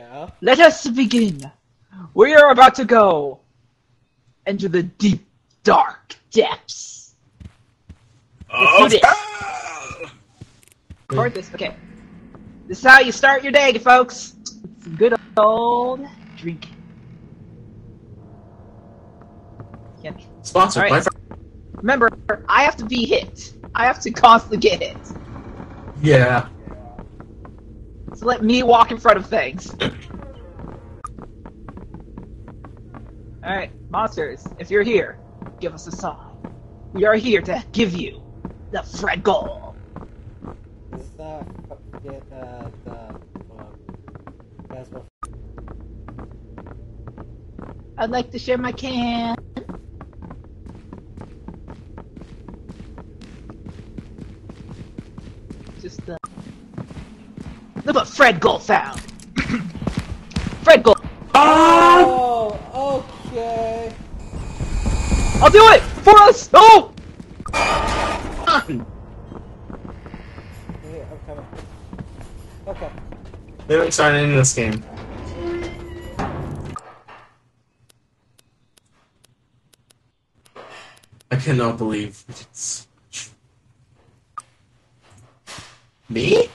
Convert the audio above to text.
Yeah. Let us begin. We are about to go into the deep, dark depths. Let's do this. Record this. Okay. This is how you start your day, folks. It's good old drink. Yummy. Sponsored All by. Remember, I have to be hit. I have to constantly get hit. Yeah. So let me walk in front of things. Alright, monsters, if you're here, give us a sign. We are here to give you the Fred Goal. Is the that's what I'd like to share my can. Just uh Look what Fred Gold found. Fred Gold. Oh, okay. I'll do it for us. No. Yeah, I'm coming. Okay. They don't start in this game. I cannot believe it's... Me?